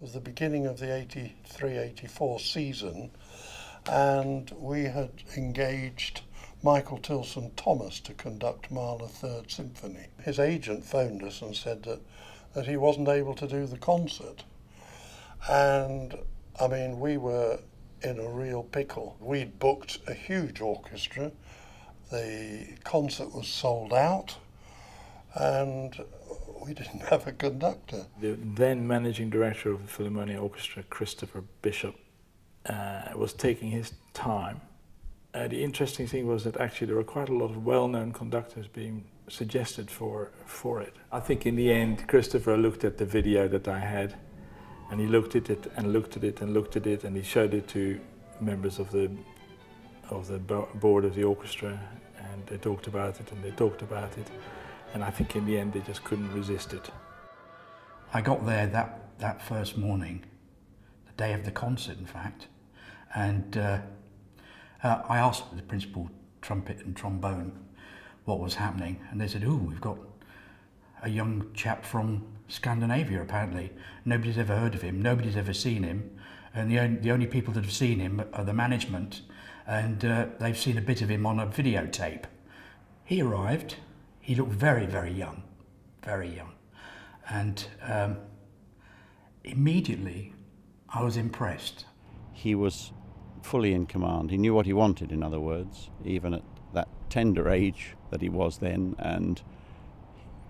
was the beginning of the 83-84 season and we had engaged Michael Tilson Thomas to conduct Mahler Third Symphony. His agent phoned us and said that, that he wasn't able to do the concert. And I mean, we were in a real pickle. We'd booked a huge orchestra, the concert was sold out, and we didn't have a conductor. The then managing director of the Philharmonia Orchestra, Christopher Bishop, uh, was taking his time. Uh, the interesting thing was that actually there were quite a lot of well-known conductors being suggested for, for it. I think in the end, Christopher looked at the video that I had and he looked at it and looked at it and looked at it and he showed it to members of the of the board of the orchestra and they talked about it and they talked about it and I think in the end they just couldn't resist it. I got there that, that first morning, the day of the concert in fact, and uh, uh, I asked the principal trumpet and trombone what was happening and they said, oh, we've got a young chap from Scandinavia apparently. Nobody's ever heard of him, nobody's ever seen him and the only, the only people that have seen him are the management and uh, they've seen a bit of him on a videotape. He arrived, he looked very, very young, very young. And um, immediately I was impressed. He was fully in command. He knew what he wanted, in other words, even at that tender age that he was then, and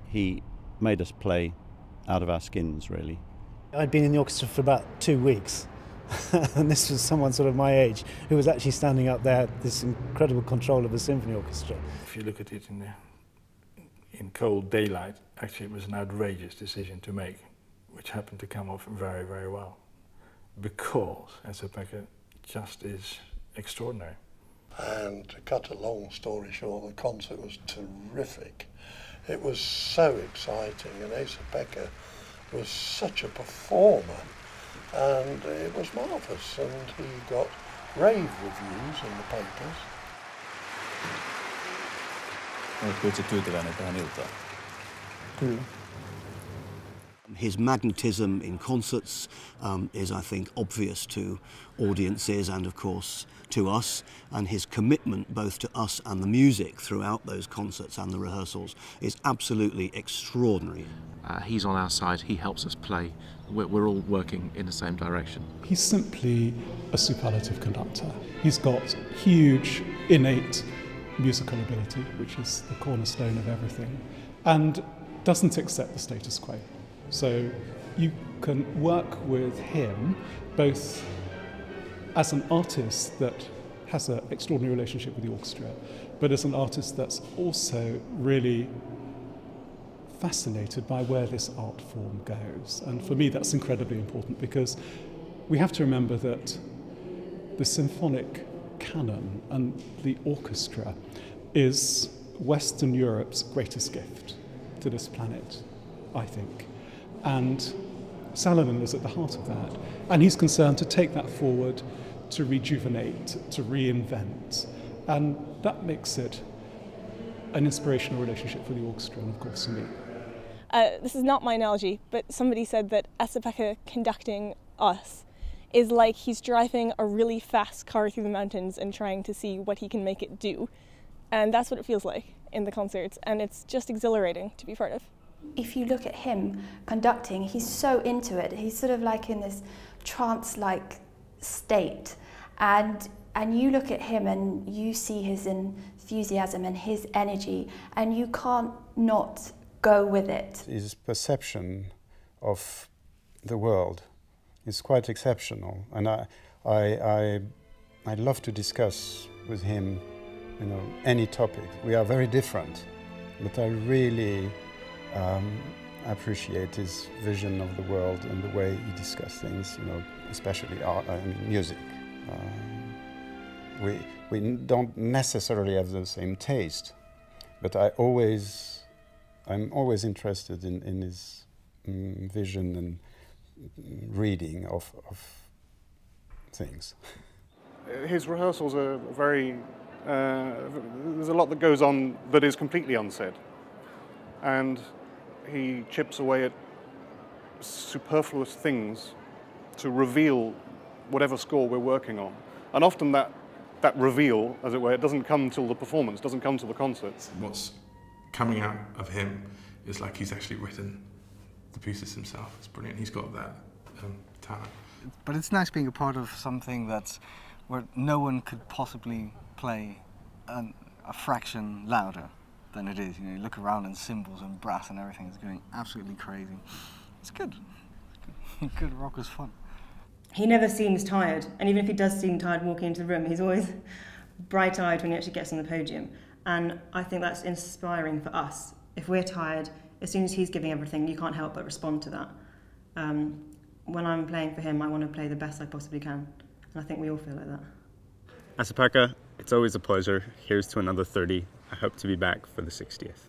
he made us play out of our skins, really. I'd been in the orchestra for about two weeks, and this was someone sort of my age who was actually standing up there, this incredible control of a symphony orchestra. If you look at it in, the, in cold daylight, actually it was an outrageous decision to make, which happened to come off very, very well. Because Esa Pekka just is extraordinary. And to cut a long story short, the concert was terrific. It was so exciting, and Esa Pekka was such a performer and it was marvellous and he got rave reviews in the papers. Oletko itse tyytyväinen tähän iltaan? Kyllä. His magnetism in concerts um, is, I think, obvious to audiences and, of course, to us. And his commitment both to us and the music throughout those concerts and the rehearsals is absolutely extraordinary. Uh, he's on our side, he helps us play. We're, we're all working in the same direction. He's simply a superlative conductor. He's got huge, innate musical ability, which is the cornerstone of everything, and doesn't accept the status quo. So you can work with him both as an artist that has an extraordinary relationship with the orchestra, but as an artist that's also really fascinated by where this art form goes. And for me, that's incredibly important because we have to remember that the symphonic canon and the orchestra is Western Europe's greatest gift to this planet, I think. And Salonen is at the heart of that. And he's concerned to take that forward, to rejuvenate, to reinvent. And that makes it an inspirational relationship for the orchestra and, of course, for me. Uh, this is not my analogy, but somebody said that Esa conducting us is like he's driving a really fast car through the mountains and trying to see what he can make it do. And that's what it feels like in the concerts, and it's just exhilarating to be part of. If you look at him conducting, he's so into it. He's sort of like in this trance like state. And and you look at him and you see his enthusiasm and his energy, and you can't not go with it. His perception of the world is quite exceptional, and I, I, I, I'd love to discuss with him, you know, any topic. We are very different, but I really um, appreciate his vision of the world and the way he discusses things, you know, especially art, I mean, music. Um, we, we don't necessarily have the same taste, but I always, I'm always interested in, in his um, vision and reading of, of things. His rehearsals are very, uh, there's a lot that goes on that is completely unsaid. And he chips away at superfluous things to reveal whatever score we're working on. And often that, that reveal, as it were, it doesn't come till the performance, doesn't come till the concert. What's coming out of him is like he's actually written the pieces himself. It's brilliant. He's got that um, talent. But it's nice being a part of something that's where no one could possibly play an, a fraction louder than it is. You know, you look around and cymbals and brass and everything is going absolutely crazy. It's good. It's good. good rock is fun. He never seems tired, and even if he does seem tired walking into the room, he's always bright-eyed when he actually gets on the podium. And I think that's inspiring for us. If we're tired, as soon as he's giving everything, you can't help but respond to that. Um, when I'm playing for him, I want to play the best I possibly can. And I think we all feel like that. Esa-Pekka, it's always a pleasure. Here's to another 30. I hope to be back for the 60th.